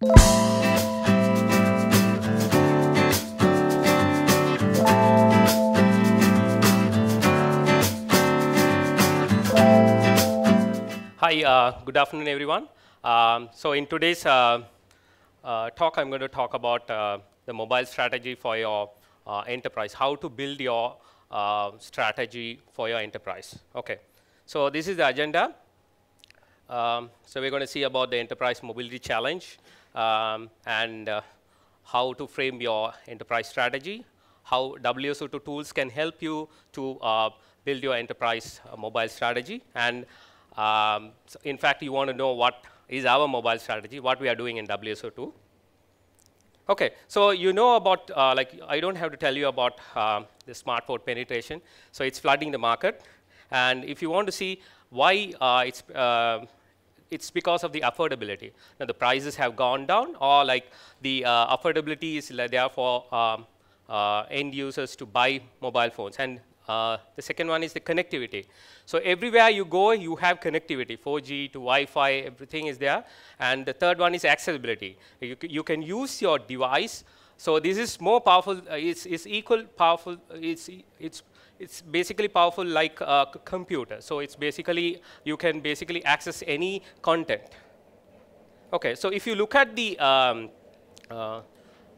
Hi, uh, good afternoon, everyone. Um, so in today's uh, uh, talk, I'm going to talk about uh, the mobile strategy for your uh, enterprise, how to build your uh, strategy for your enterprise. Okay, so this is the agenda. Um, so we're going to see about the enterprise mobility challenge um, and how to frame your enterprise strategy, how WSO2 tools can help you to build your enterprise mobile strategy, and um, so in fact, you want to know what is our mobile strategy, what we are doing in WSO2. Okay, so you know about, uh, like, I don't have to tell you about uh, the smartphone penetration. So it's flooding the market. And if you want to see why uh, it's, uh, it's because of the affordability. Now, the prices have gone down, or like the uh, affordability is there for um, uh, end users to buy mobile phones. And uh, the second one is the connectivity. So everywhere you go, you have connectivity, 4G to Wi-Fi, everything is there. And the third one is accessibility. You, you can use your device. So this is more powerful, uh, it's, it's equal powerful, it's, it's, it's basically powerful like a computer. So it's basically, you can basically access any content. Okay, so if you look at the um, uh,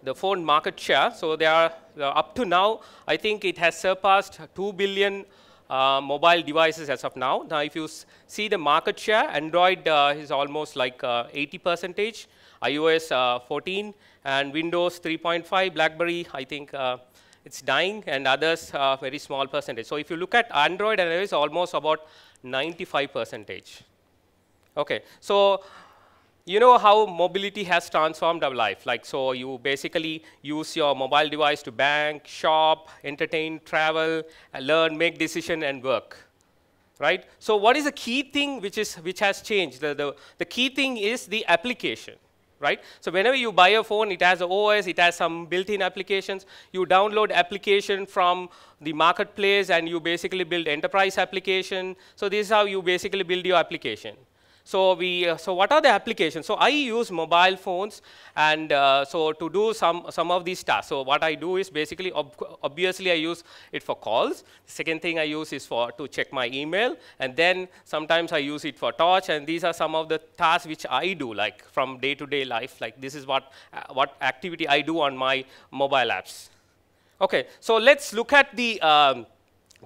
the phone market share. So they are uh, up to now, I think it has surpassed 2 billion uh, mobile devices as of now. Now, if you see the market share, Android uh, is almost like uh, 80 percentage, iOS uh, 14, and Windows 3.5, BlackBerry, I think uh, it's dying, and others are very small percentage. So if you look at Android and iOS, almost about 95 percentage. Okay, so you know how mobility has transformed our life. Like, so you basically use your mobile device to bank, shop, entertain, travel, learn, make decision, and work. Right? So what is the key thing which, is, which has changed? The, the, the key thing is the application. Right? So whenever you buy a phone, it has an OS, it has some built-in applications. You download application from the marketplace, and you basically build enterprise application. So this is how you basically build your application. So we, uh, so what are the applications? So I use mobile phones, and uh, so to do some some of these tasks. So what I do is basically, ob obviously, I use it for calls. Second thing I use is for to check my email, and then sometimes I use it for touch. And these are some of the tasks which I do, like from day-to-day -day life. Like this is what uh, what activity I do on my mobile apps. Okay, so let's look at the um,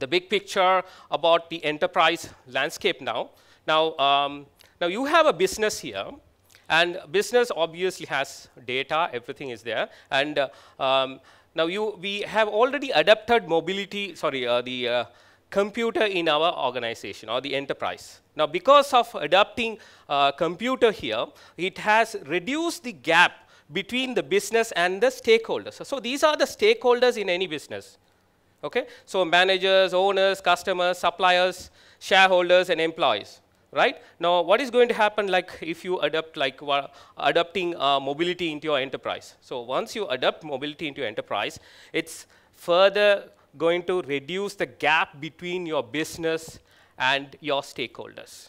the big picture about the enterprise landscape now. Now. Um, now you have a business here, and business obviously has data, everything is there. And uh, um, now you, we have already adapted mobility, sorry, uh, the uh, computer in our organization or the enterprise. Now because of adapting uh, computer here, it has reduced the gap between the business and the stakeholders. So these are the stakeholders in any business. Okay? So managers, owners, customers, suppliers, shareholders, and employees right? Now, what is going to happen like if you adopt like adopting uh, mobility into your enterprise? So once you adopt mobility into your enterprise, it's further going to reduce the gap between your business and your stakeholders.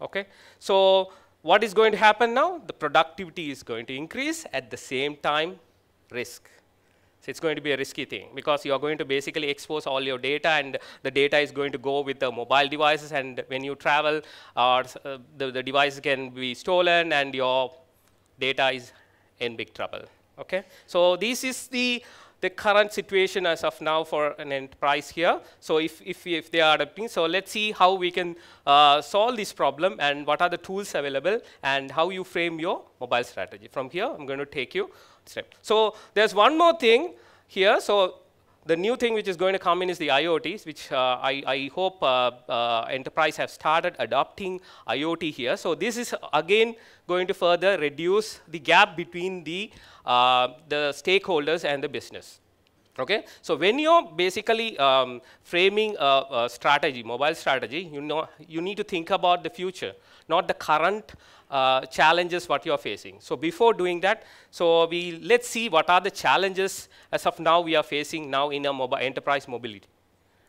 Okay? So what is going to happen now? The productivity is going to increase at the same time risk. So it's going to be a risky thing because you are going to basically expose all your data and the data is going to go with the mobile devices and when you travel, uh, the, the device can be stolen and your data is in big trouble. Okay? So this is the the current situation as of now for an enterprise here. So if, if, if they are adapting, so let's see how we can uh, solve this problem and what are the tools available and how you frame your mobile strategy. From here, I'm going to take you step. So there's one more thing here. So the new thing which is going to come in is the IoTs, which uh, I, I, hope uh, uh, enterprise have started adopting IoT here. So this is again going to further reduce the gap between the, uh, the stakeholders and the business. Okay, so when you're basically um, framing a, a, strategy, mobile strategy, you know you need to think about the future, not the current uh, challenges what you're facing. So before doing that, so we let's see what are the challenges as of now we are facing now in a mobile enterprise mobility.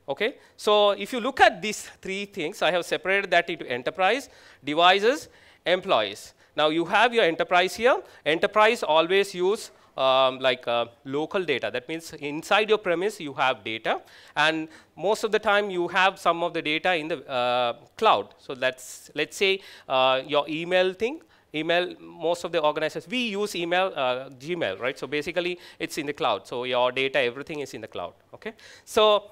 Okay, so if you look at these three things, I have separated that into enterprise, devices, employees. Now you have your enterprise here. Enterprise always use um, like uh, local data. That means inside your premise you have data, and most of the time you have some of the data in the uh, cloud. So let's let's say uh, your email thing. Email, most of the organizations, we use email, uh, Gmail, right? So basically, it's in the cloud. So your data, everything is in the cloud, okay? So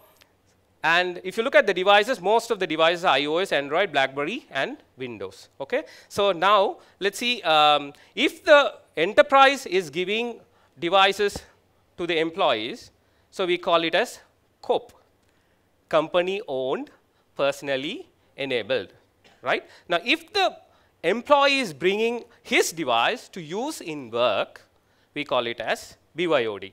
and if you look at the devices, most of the devices are iOS, Android, BlackBerry, and Windows. Okay. So now let's see um, if the enterprise is giving devices to the employees. So we call it as COPE, company owned, personally enabled. Right. Now if the employee is bringing his device to use in work, we call it as BYOD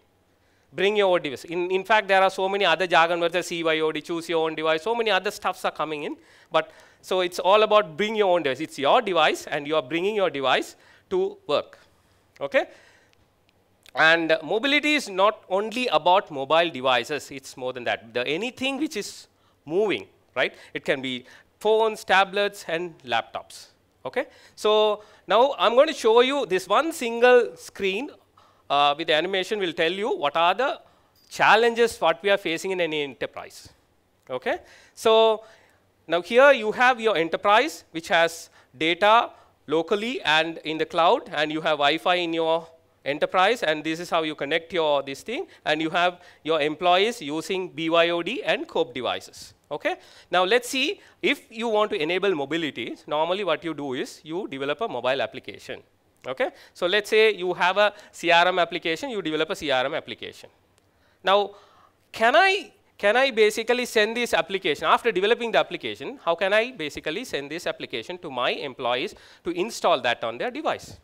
bring your own device. In, in fact, there are so many other jargon words, CYOD, choose your own device, so many other stuffs are coming in. But so it's all about bring your own device. It's your device and you are bringing your device to work. Okay? And mobility is not only about mobile devices, it's more than that. The, anything which is moving, right? It can be phones, tablets, and laptops. Okay? So now I'm going to show you this one single screen uh, with animation will tell you what are the challenges what we are facing in any enterprise. Okay? So now here you have your enterprise which has data locally and in the cloud and you have Wi-Fi in your enterprise and this is how you connect your this thing and you have your employees using BYOD and COPE devices. Okay? Now let's see if you want to enable mobility, normally what you do is you develop a mobile application. Okay? So let's say you have a CRM application, you develop a CRM application. Now, can I, can I basically send this application, after developing the application, how can I basically send this application to my employees to install that on their device?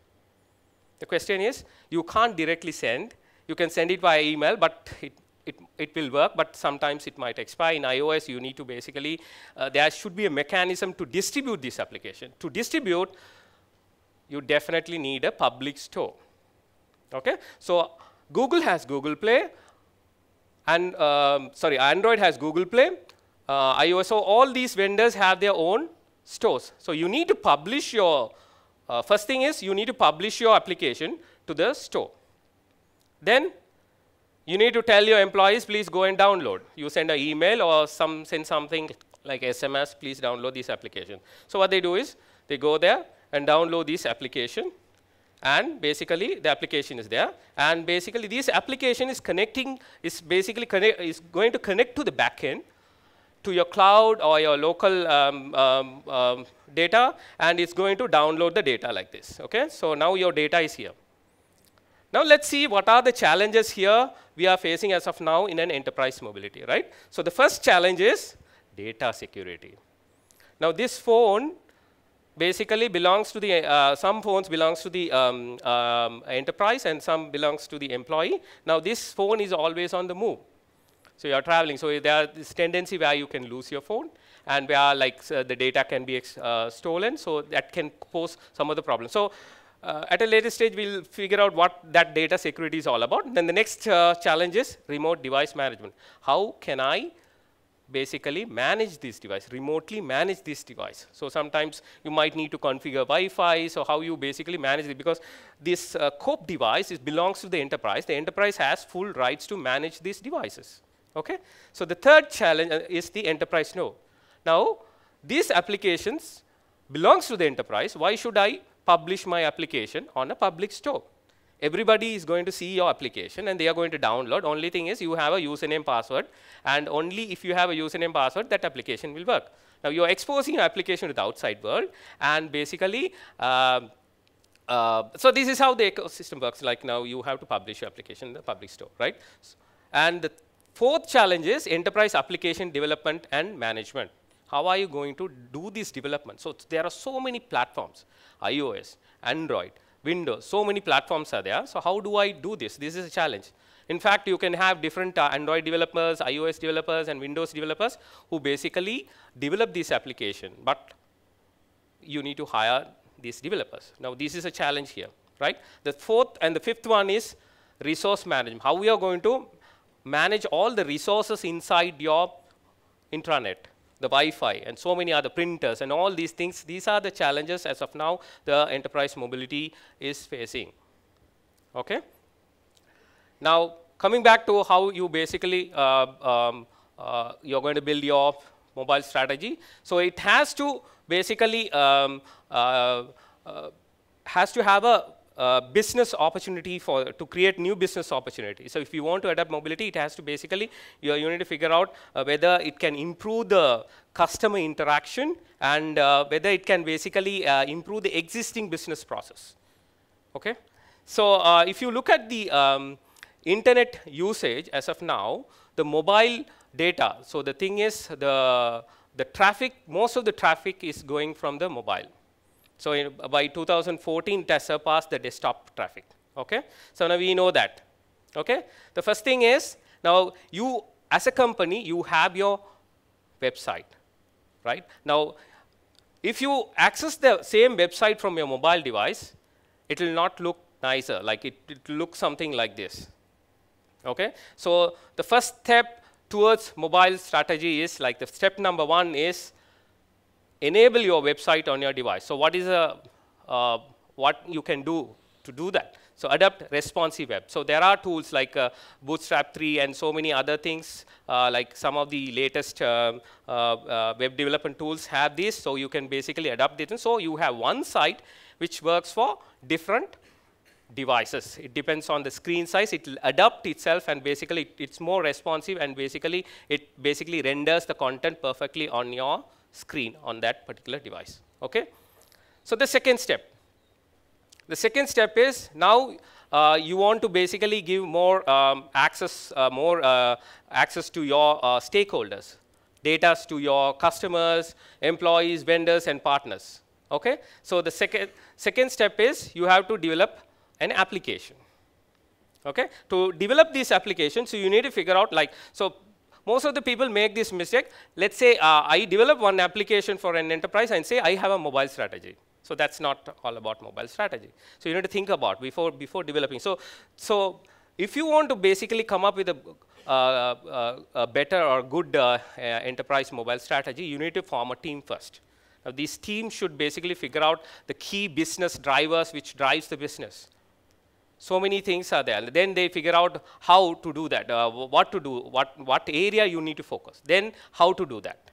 The question is, you can't directly send, you can send it via email, but it, it, it will work, but sometimes it might expire. In iOS, you need to basically, uh, there should be a mechanism to distribute this application. To distribute, you definitely need a public store. Okay? So Google has Google Play, and um, sorry, Android has Google Play, uh, iOS. So all these vendors have their own stores. So you need to publish your, uh, first thing is you need to publish your application to the store. Then you need to tell your employees, please go and download. You send an email or some, send something like SMS, please download this application. So what they do is they go there, and download this application and basically the application is there and basically this application is connecting is basically connect, is going to connect to the backend to your cloud or your local um, um, um, data and it's going to download the data like this okay so now your data is here now let's see what are the challenges here we are facing as of now in an enterprise mobility right so the first challenge is data security now this phone basically belongs to the, uh, some phones belongs to the um, um, enterprise and some belongs to the employee. Now this phone is always on the move. So you're traveling, so there is this tendency where you can lose your phone and where like uh, the data can be uh, stolen, so that can pose some of the problems. So uh, at a later stage, we'll figure out what that data security is all about. Then the next uh, challenge is remote device management. How can I basically manage this device, remotely manage this device. So sometimes you might need to configure Wi-Fi, so how you basically manage it, because this uh, COPE device is, belongs to the enterprise. The enterprise has full rights to manage these devices. Okay? So the third challenge uh, is the enterprise node. Now, these applications belongs to the enterprise. Why should I publish my application on a public store? everybody is going to see your application and they are going to download. Only thing is you have a username password and only if you have a username password that application will work. Now you're exposing your application to the outside world and basically uh, uh, so this is how the ecosystem works like now you have to publish your application in the public store right and the fourth challenge is enterprise application development and management how are you going to do this development so there are so many platforms ios android Windows. So many platforms are there. So how do I do this? This is a challenge. In fact, you can have different uh, Android developers, iOS developers, and Windows developers who basically develop this application. But you need to hire these developers. Now, this is a challenge here, right? The fourth and the fifth one is resource management. How we are going to manage all the resources inside your intranet. the Wi-Fi, and so many other printers, and all these things. These are the challenges as of now the enterprise mobility is facing. Okay. Now, coming back to how you basically uh, um, uh, you're going to build your mobile strategy. So it has to basically um, uh, uh has to have a uh, business opportunity for to create new business opportunity. So if you want to adapt mobility, it has to basically you, you need to figure out uh, whether it can improve the customer interaction and uh, whether it can basically uh, improve the existing business process. Okay, so uh, if you look at the um, internet usage as of now, the mobile data. So the thing is the the traffic, most of the traffic is going from the mobile. So in, by 2014, it has surpassed the desktop traffic. Okay? So now we know that. Okay? The first thing is, now you, as a company, you have your website, right? Now, if you access the same website from your mobile device, it will not look nicer, like it, it looks something like this. Okay? So the first step towards mobile strategy is like the step number one is enable your website on your device. So what is a, uh, what you can do to do that? So adapt responsive web. So there are tools like uh, Bootstrap 3 and so many other things, uh, like some of the latest um, uh, uh, web development tools have this. So you can basically adapt it. And so you have one site which works for different devices. It depends on the screen size. It will adapt itself and basically it, it's more responsive and basically it basically renders the content perfectly on your screen on that particular device. Okay? So the second step. The second step is now uh, you want to basically give more um, access, uh, more uh, access to your uh, stakeholders, data to your customers, employees, vendors, and partners. Okay? So the second second step is you have to develop an application. Okay? To develop these applications, so you need to figure out like so most of the people make this mistake. Let's say uh, I develop one application for an enterprise and say I have a mobile strategy. So that's not all about mobile strategy. So you need to think about before before developing. So so if you want to basically come up with a, uh, uh, a better or good uh, uh, enterprise mobile strategy, you need to form a team first. Now, these teams should basically figure out the key business drivers which drives the business so many things are there. Then they figure out how to do that, uh, what to do, what, what area you need to focus, then how to do that.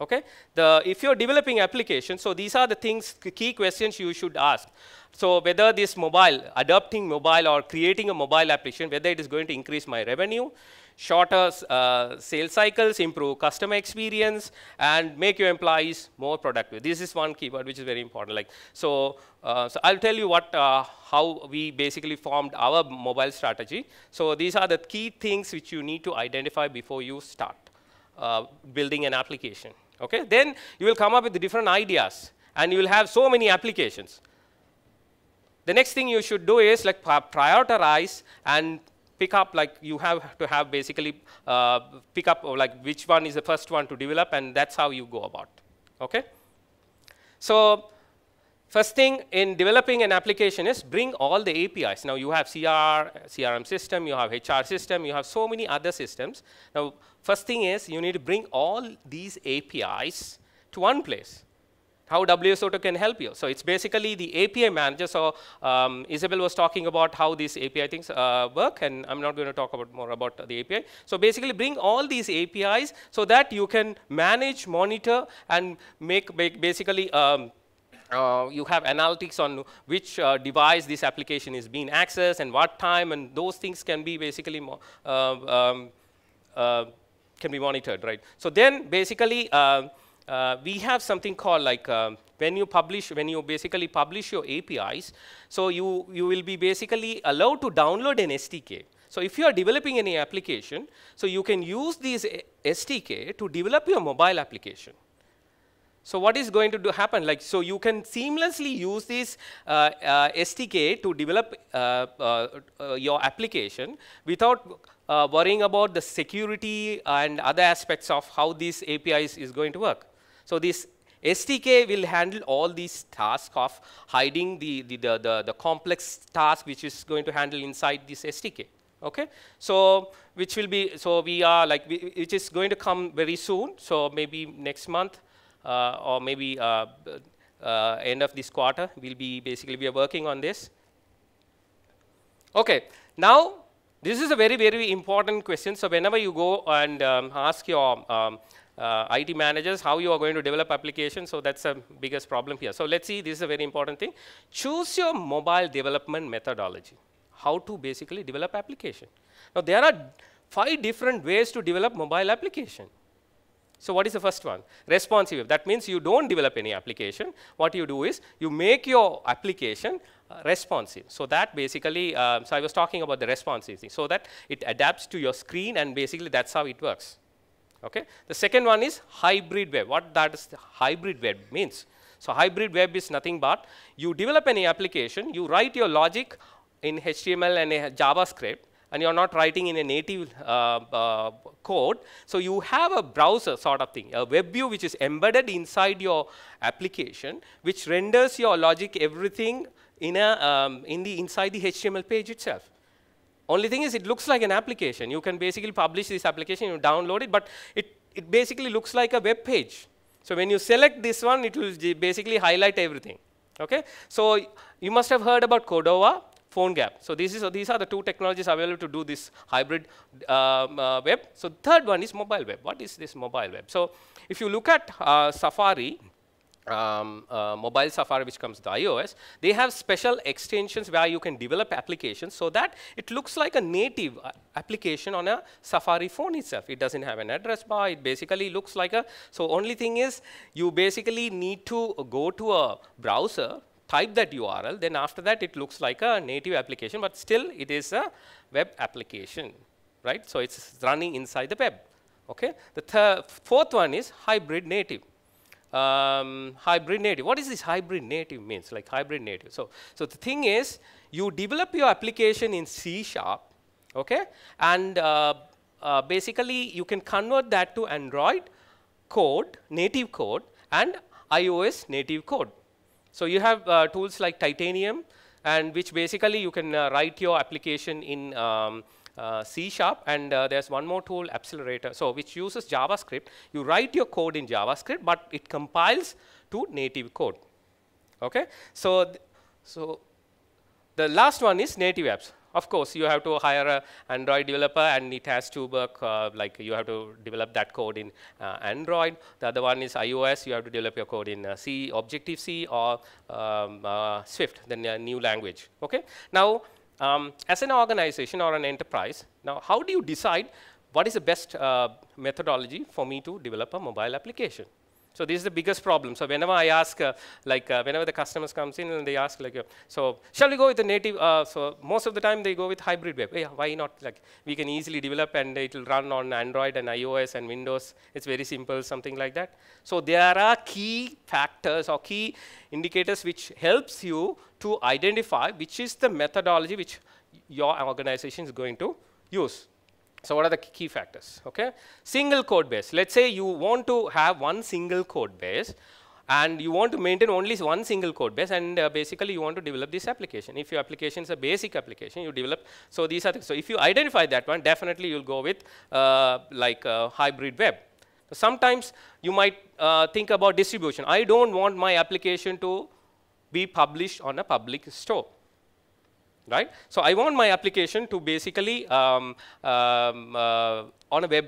Okay? The, if you're developing applications, so these are the things, key questions you should ask. So whether this mobile, adopting mobile or creating a mobile application, whether it is going to increase my revenue, shorter uh, sales cycles, improve customer experience, and make your employees more productive. This is one keyword which is very important. Like so, uh, so I'll tell you what uh, how we basically formed our mobile strategy. So these are the key things which you need to identify before you start uh, building an application. Okay, then you will come up with different ideas, and you will have so many applications. The next thing you should do is like prioritize and pick up like you have to have basically uh, pick up like which one is the first one to develop and that's how you go about okay? So first thing in developing an application is bring all the apis now you have cr crm system you have hr system you have so many other systems. Now first thing is you need to bring all these apis to one place how WSO2 can help you. So it's basically the API manager. So um, Isabel was talking about how these API things uh, work, and I'm not going to talk about more about the API. So basically bring all these APIs so that you can manage, monitor, and make, make basically um, uh, you have analytics on which uh, device this application is being accessed and what time, and those things can be basically uh, um, uh, can be monitored, right? So then basically uh, uh, we have something called like um, when you publish, when you basically publish your APIs, so you, you will be basically allowed to download an SDK. So if you are developing any application, so you can use these SDK to develop your mobile application. So what is going to do happen? Like, so you can seamlessly use this uh, uh, SDK to develop uh, uh, uh your application without uh, worrying about the security and other aspects of how these API is, is going to work. So this SDK will handle all these tasks of hiding the, the, the, the, the complex task which is going to handle inside this SDK. Okay, so which will be so we are like we, which is going to come very soon. So maybe next month uh, or maybe uh, uh, end of this quarter, we'll be basically we are working on this. Okay, now this is a very very important question. So whenever you go and um, ask your um, uh, IT managers how you are going to develop applications. So that's the biggest problem here. So let's see, this is a very important thing. Choose your mobile development methodology. How to basically develop application. Now there are five different ways to develop mobile application. So what is the first one? Responsive. That means you don't develop any application. What you do is you make your application uh, responsive. So that basically, uh, so I was talking about the responsive thing. So that it adapts to your screen and basically that's how it works. Okay. The second one is hybrid web. What that is hybrid web means. So hybrid web is nothing but you develop any application, you write your logic in HTML and JavaScript, and you're not writing in a native uh, uh, code. So you have a browser sort of thing, a web view which is embedded inside your application, which renders your logic everything in a um, in the inside the HTML page itself. Only thing is it looks like an application. You can basically publish this application, you download it, but it, it basically looks like a web page. So when you select this one, it will basically highlight everything. Okay? So you must have heard about Cordova, PhoneGap. So, this is, these are the two technologies available to do this hybrid um, uh, web. So third one is mobile web. What is this mobile web? So if you look at uh, Safari, um, uh, mobile Safari which comes with iOS, they have special extensions where you can develop applications so that it looks like a native uh, application on a Safari phone itself. It doesn't have an address bar, it basically looks like a, so only thing is you basically need to go to a browser, type that URL, then after that it looks like a native application, but still it is a web application, right? So it's running inside the web, okay? The fourth one is hybrid native um, hybrid native. What is this hybrid native means, like hybrid native? So, so the thing is, you develop your application in C sharp, okay? And uh, uh, basically, you can convert that to Android code, native code, and iOS native code. So you have uh, tools like Titanium, and which basically you can uh, write your application in um, C sharp and uh, there's one more tool Appcelerator. So which uses JavaScript. You write your code in JavaScript but it compiles to native code. Okay? So th so the last one is native apps. Of course you have to hire an Android developer and it has to work uh, like you have to develop that code in uh, Android. The other one is iOS. You have to develop your code in uh, C Objective C or um, uh, Swift the new language. Okay? Now um, as an organization or an enterprise, now how do you decide what is the best uh, methodology for me to develop a mobile application? So this is the biggest problem. So whenever I ask, uh, like uh, whenever the customers comes in and they ask, like, uh, so shall we go with the native? Uh, so most of the time they go with hybrid web. Yeah, why not? Like we can easily develop and it will run on Android and iOS and Windows. It's very simple, something like that. So there are key factors or key indicators which helps you to identify which is the methodology which your organization is going to use. So what are the key factors? Okay, single code base. Let's say you want to have one single code base and you want to maintain only one single code base and uh, basically you want to develop this application. If your application is a basic application, you develop, so these are, the, so if you identify that one, definitely you'll go with uh, like uh, hybrid web. Sometimes you might uh, think about distribution. I don't want my application to be published on a public store right? So I want my application to basically um, um, uh, on a web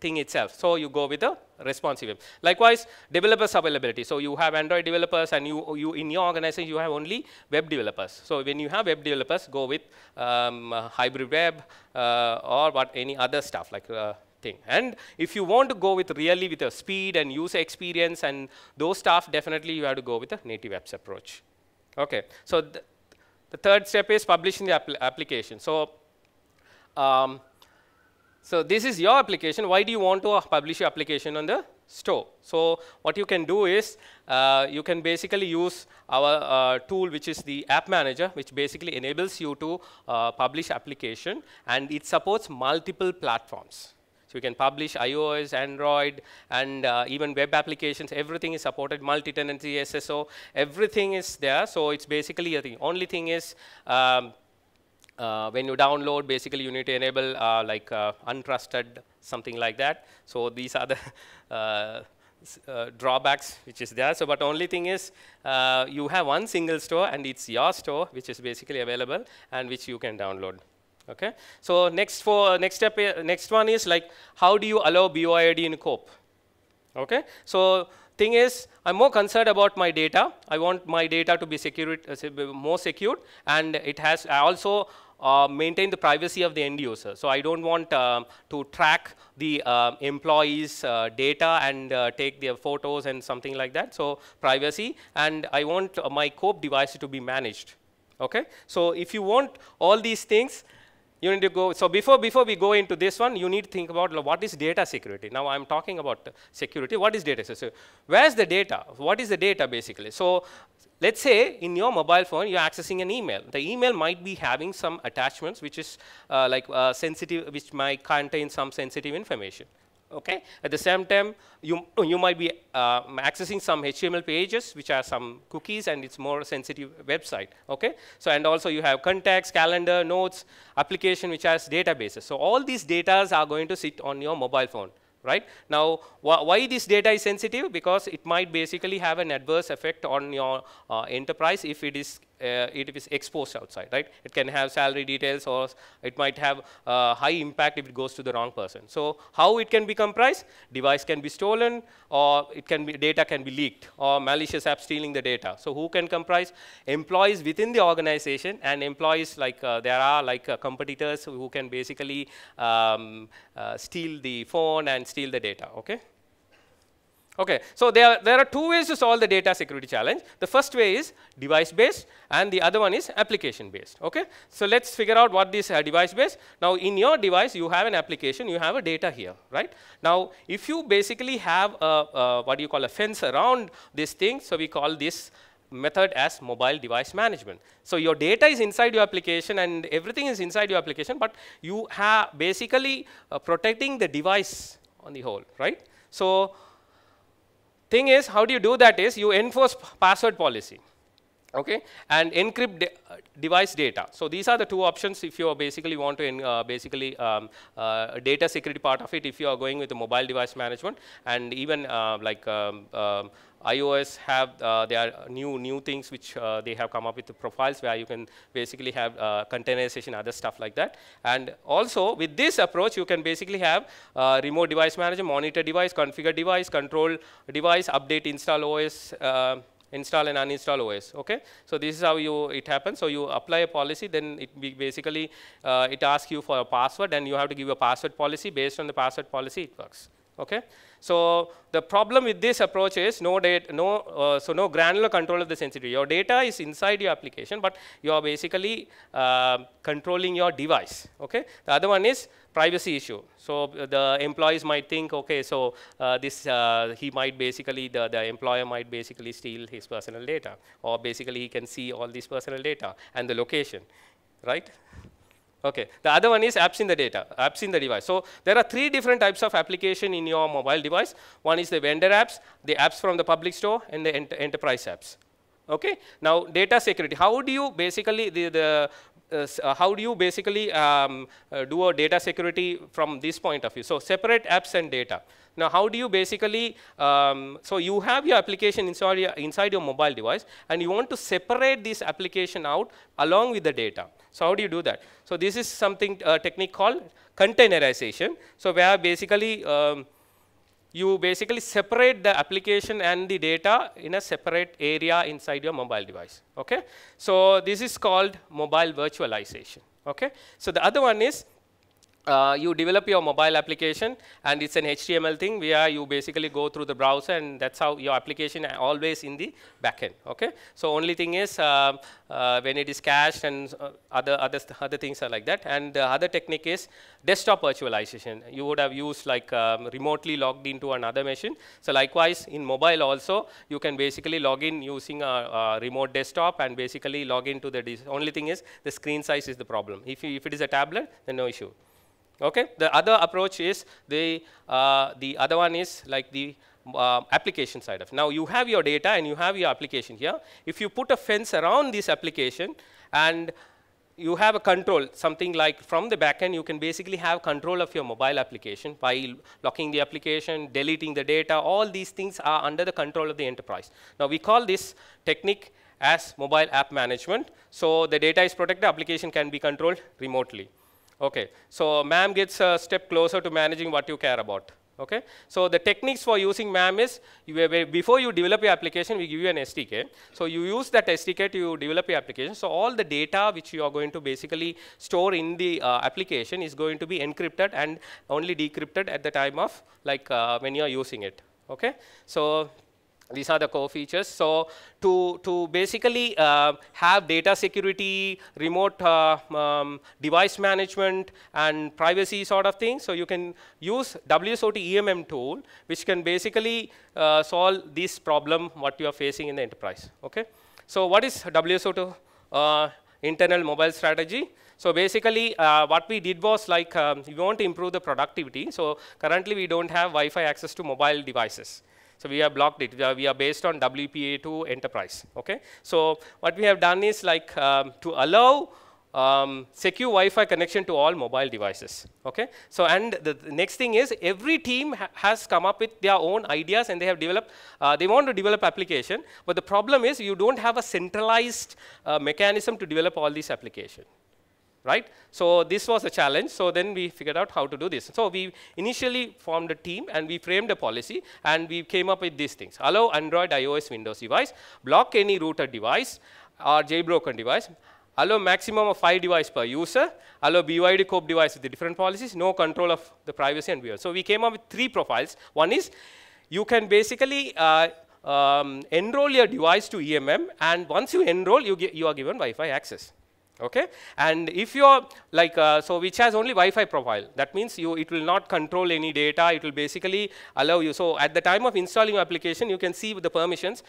thing itself. So you go with a responsive web. Likewise, developers availability. So you have Android developers and you, you in your organization you have only web developers. So when you have web developers, go with um, hybrid web uh, or what any other stuff like uh, thing. And if you want to go with really with a speed and user experience and those stuff, definitely you have to go with a native apps approach. Okay, so the third step is publishing the apl application. So, um, so this is your application. Why do you want to publish your application on the store? So what you can do is uh, you can basically use our uh, tool, which is the App Manager, which basically enables you to uh, publish application, and it supports multiple platforms. So you can publish iOS, Android, and uh, even web applications. Everything is supported, multi-tenancy, SSO, everything is there. So it's basically the only thing is um, uh, when you download, basically you need to enable uh, like uh, untrusted, something like that. So these are the uh, uh, drawbacks which is there. So, but only thing is uh, you have one single store and it's your store which is basically available and which you can download. Okay. So next for next step, next one is like how do you allow BYOD in COPE? Okay. So thing is, I'm more concerned about my data. I want my data to be secure, uh, more secure, and it has I also uh, maintain the privacy of the end user. So I don't want uh, to track the uh, employees' uh, data and uh, take their photos and something like that. So privacy, and I want my COPE device to be managed. Okay. So if you want all these things, you need to go, so before, before we go into this one, you need to think about what is data security. Now I'm talking about security, what is data? So where's the data? What is the data basically? So let's say in your mobile phone, you're accessing an email. The email might be having some attachments which is uh, like uh, sensitive, which might contain some sensitive information okay? At the same time, you, you might be uh, accessing some HTML pages, which are some cookies, and it's more sensitive website, okay? So, and also you have contacts, calendar, notes, application, which has databases. So all these data are going to sit on your mobile phone right? Now, wh why this data is sensitive? Because it might basically have an adverse effect on your uh, enterprise if it is it is exposed outside, right? It can have salary details or it might have uh, high impact if it goes to the wrong person. So how it can be compromised? Device can be stolen or it can be data can be leaked or malicious app stealing the data. So who can comprise? Employees within the organization and employees like uh, there are like uh, competitors who can basically um, uh, steal the phone and steal the data, okay? Okay, so there, there are two ways to solve the data security challenge. The first way is device based and the other one is application based. Okay, so let's figure out what this uh, device based. Now in your device you have an application, you have a data here, right? Now if you basically have a, a what do you call a fence around this thing, so we call this method as mobile device management. So your data is inside your application and everything is inside your application, but you have basically uh, protecting the device on the whole, right? So Thing is, how do you do that is you enforce password policy okay, and encrypt de uh, device data. So these are the two options if you basically want to uh, basically um, uh, data security part of it if you are going with the mobile device management and even uh, like um, um iOS have uh, their new new things which uh, they have come up with the profiles where you can basically have uh, containerization, other stuff like that. And also with this approach, you can basically have uh, remote device manager, monitor device, configure device, control device, update, install OS, uh, install and uninstall OS. Okay, so this is how you it happens. So you apply a policy, then it basically uh, it asks you for a password, and you have to give a password policy. Based on the password policy, it works. Okay. So the problem with this approach is no data, no, uh, so no granular control of the sensitivity. Your data is inside your application, but you are basically uh, controlling your device. Okay. The other one is privacy issue. So the employees might think, okay, so uh, this uh, he might basically the the employer might basically steal his personal data, or basically he can see all this personal data and the location, right? Okay. The other one is apps in the data, apps in the device. So there are three different types of application in your mobile device. One is the vendor apps, the apps from the public store, and the ent enterprise apps. Okay. Now data security. How do you basically the, the how do you basically um, uh, do a data security from this point of view? So separate apps and data. Now, how do you basically, um, so you have your application inside your, inside your mobile device, and you want to separate this application out along with the data. So how do you do that? So this is something, a technique called containerization. So where basically, um, you basically separate the application and the data in a separate area inside your mobile device. Okay? So this is called mobile virtualization. Okay? So the other one is uh, you develop your mobile application and it's an HTML thing where you basically go through the browser and that's how your application always in the backend. Okay, so only thing is uh, uh, when it is cached and uh, other other other things are like that. And the other technique is desktop virtualization. You would have used like um, remotely logged into another machine. So likewise in mobile also you can basically log in using a, a remote desktop and basically log into the. Only thing is the screen size is the problem. If you, if it is a tablet, then no issue. Okay. The other approach is the uh, the other one is like the uh, application side of. Now you have your data and you have your application here. If you put a fence around this application and you have a control, something like from the backend, you can basically have control of your mobile application by locking the application, deleting the data, all these things are under the control of the enterprise. Now we call this technique as mobile app management. So the data is protected, application can be controlled remotely. Okay, so MAM gets a step closer to managing what you care about. Okay? So the techniques for using MAM is, you, before you develop your application, we give you an SDK. So you use that SDK to develop your application. So all the data which you are going to basically store in the uh, application is going to be encrypted and only decrypted at the time of like uh, when you are using it. Okay? So these are the core features. So to, to basically uh, have data security, remote uh, um, device management, and privacy sort of things, so you can use WSO2 EMM tool, which can basically uh, solve this problem what you are facing in the enterprise. Okay. So what is WSO2 uh, internal mobile strategy? So basically, uh, what we did was like um, we want to improve the productivity. So currently, we don't have Wi-Fi access to mobile devices. So we have blocked it. We are, based on WPA2 enterprise. Okay. So what we have done is like um, to allow um, secure Wi-Fi connection to all mobile devices. Okay. So and the, the next thing is every team ha has come up with their own ideas and they have developed. Uh, they want to develop application, but the problem is you don't have a centralized uh, mechanism to develop all these application right? So this was a challenge. So then we figured out how to do this. So we initially formed a team and we framed a policy and we came up with these things. Allow Android, iOS, Windows device, block any rooted device or jailbroken device, allow maximum of five device per user, allow BYOD COPE device with the different policies, no control of the privacy and beyond. So we came up with three profiles. One is you can basically uh, um, enroll your device to EMM and once you enroll, you, you are given Wi-Fi access okay and if you're like uh, so which has only wi-fi profile that means you it will not control any data it will basically allow you so at the time of installing your application you can see the permissions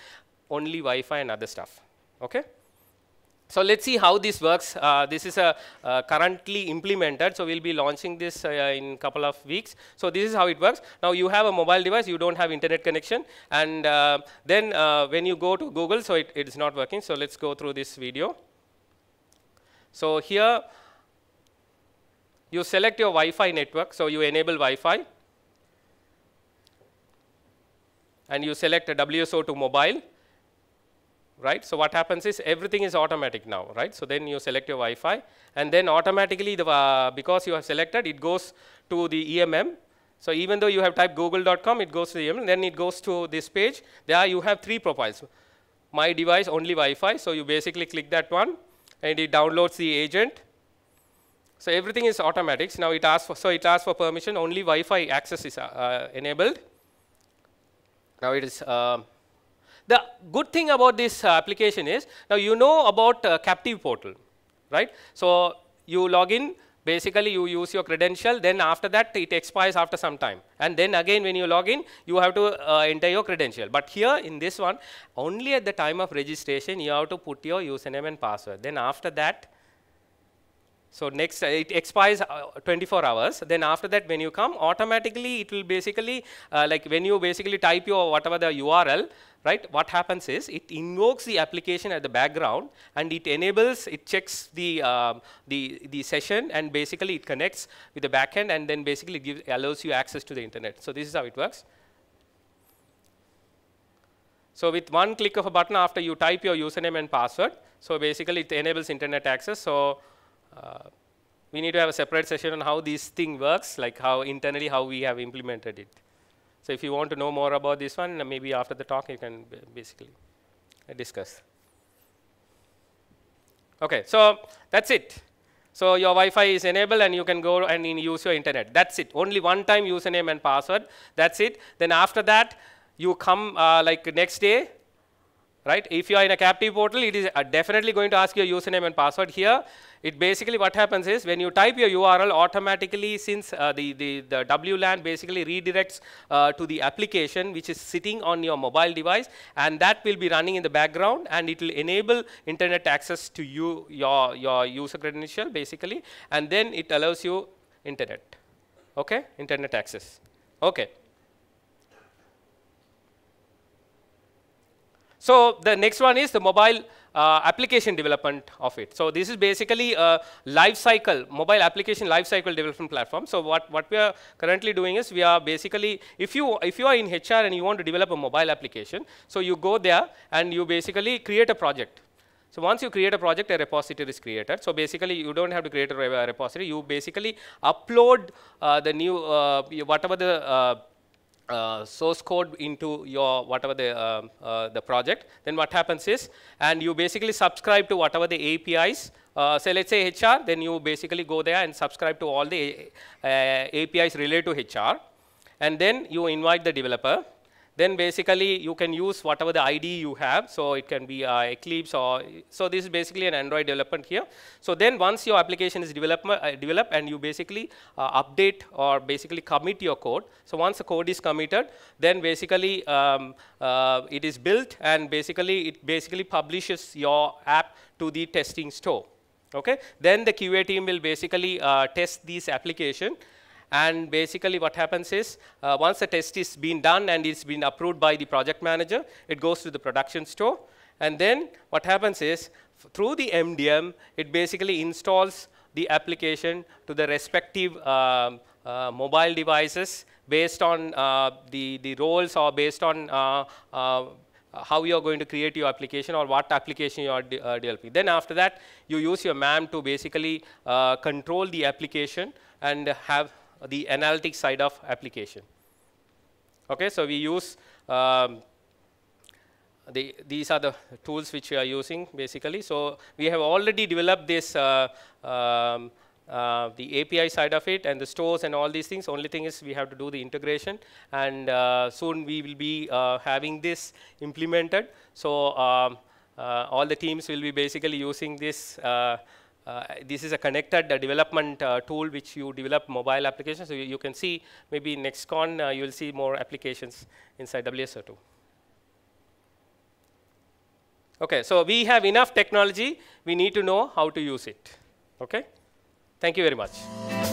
only wi-fi and other stuff okay so let's see how this works. Uh, this is a uh, currently implemented, so we'll be launching this uh, in couple of weeks. So this is how it works. Now you have a mobile device, you don't have internet connection, and uh, then uh, when you go to Google, so it, it is not working. So let's go through this video. So here you select your Wi-Fi network. So you enable Wi-Fi and you select a WSO2 mobile, right? So what happens is everything is automatic now, right? So then you select your Wi-Fi and then automatically the, uh, because you have selected, it goes to the EMM. So even though you have typed google.com, it goes to the EMM, then it goes to this page. There you have three profiles. My device only Wi-Fi, so you basically click that one and it downloads the agent. So everything is automatic. So now it asks for, so it asks for permission, only Wi-Fi access is uh, enabled. Now it is, uh, the good thing about this uh, application is, now you know about uh, captive portal, right? So you log in, basically you use your credential, then after that it expires after some time. And then again when you log in, you have to uh, enter your credential. But here in this one, only at the time of registration, you have to put your username and password. Then after that, so next, uh, it expires uh, 24 hours. Then after that, when you come, automatically it will basically, uh, like when you basically type your whatever the URL, right, what happens is it invokes the application at the background and it enables, it checks the, uh, the, the session and basically it connects with the backend and then basically gives, allows you access to the internet. So this is how it works. So with one click of a button after you type your username and password, so basically it enables internet access. So uh, we need to have a separate session on how this thing works, like how internally how we have implemented it. So if you want to know more about this one, maybe after the talk you can basically discuss. Okay, so that's it. So your Wi-Fi is enabled and you can go and use your internet. That's it. Only one time username and password. That's it. Then after that, you come uh, like next day, right? If you are in a captive portal, it is uh, definitely going to ask your username and password here. It basically what happens is when you type your URL automatically since uh, the, the, the WLAN basically redirects uh, to the application which is sitting on your mobile device and that will be running in the background and it will enable internet access to you, your, your user credential basically and then it allows you internet, okay, internet access, okay. So the next one is the mobile uh, application development of it. So this is basically a life cycle, mobile application life cycle development platform. So what, what we are currently doing is we are basically, if you, if you are in HR and you want to develop a mobile application, so you go there and you basically create a project. So once you create a project, a repository is created. So basically, you don't have to create a repository. You basically upload uh, the new, uh, whatever the uh, source code into your whatever the uh, uh, the project. Then what happens is and you basically subscribe to whatever the apis uh, say let's say hr then you basically go there and subscribe to all the uh, apis related to hr and then you invite the developer then basically you can use whatever the IDE you have. So it can be uh, Eclipse or, so this is basically an Android development here. So then once your application is uh, developed and you basically uh, update or basically commit your code. So once the code is committed, then basically um, uh, it is built and basically it basically publishes your app to the testing store. Okay. Then the QA team will basically uh, test this application and basically what happens is, uh, once the test is being done and it's been approved by the project manager, it goes to the production store. And then what happens is, through the MDM, it basically installs the application to the respective um, uh, mobile devices based on uh, the, the roles or based on uh, uh, how you are going to create your application or what application you are de uh, developing. Then after that, you use your MAM to basically uh, control the application and have the analytics side of application. Okay, so we use um, the, these are the tools which we are using basically. So we have already developed this uh, um, uh, the API side of it and the stores and all these things. Only thing is we have to do the integration and uh, soon we will be uh, having this implemented. So um, uh, all the teams will be basically using this uh, this is a connected uh, development uh, tool which you develop mobile applications. So you, you can see maybe next con uh, you will see more applications inside WSO2. Okay, so we have enough technology. We need to know how to use it. Okay, thank you very much.